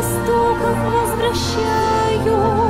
истоках возвращаю.